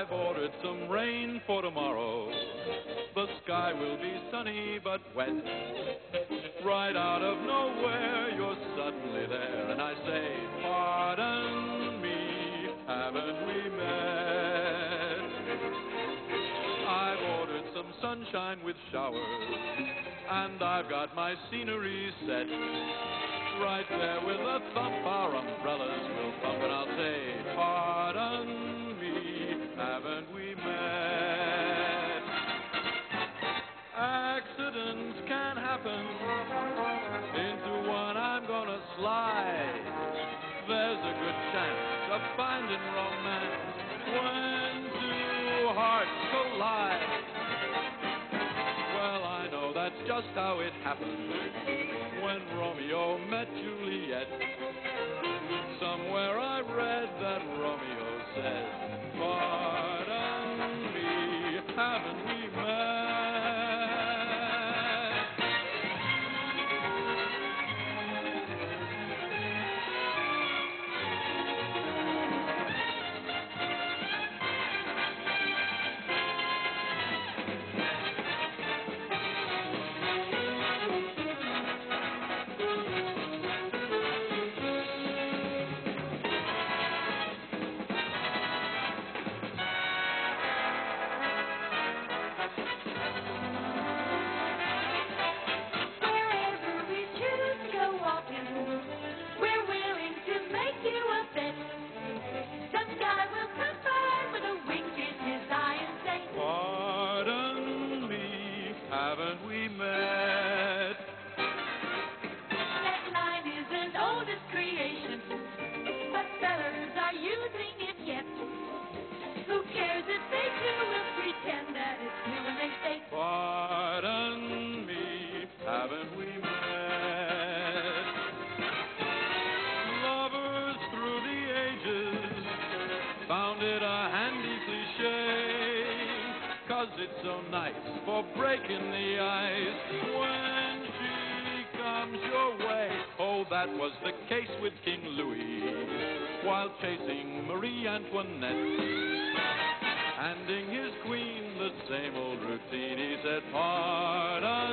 I've ordered some rain for tomorrow. The sky will be sunny but wet. Right out of nowhere, you're suddenly there, and I say, Pardon me, haven't we met? I've ordered some sunshine with showers, and I've got my scenery set. Right there with a thump, our umbrellas will thump, and I'll say, Pardon me, haven't we met? Accidents can happen. Into one I'm gonna slide. There's a good chance of finding romance when two hearts collide. Well, I know that's just how it happened when Romeo met Juliet. Somewhere I read that Romeo said, we met? It's so nice for breaking the ice when she comes your way. Oh, that was the case with King Louis while chasing Marie Antoinette. Handing his queen the same old routine, he said, Pardon